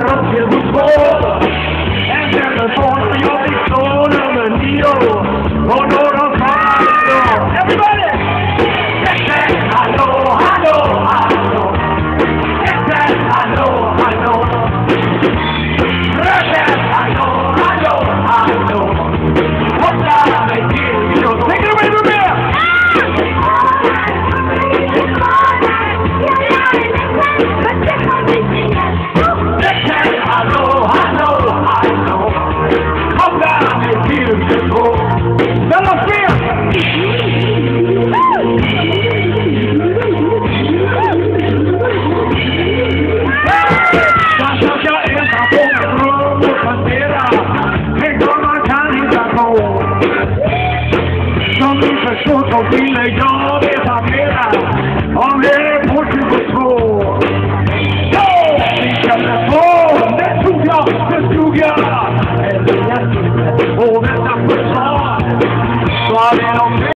Rock you, bandera, i obie zabiera, obie poczuł do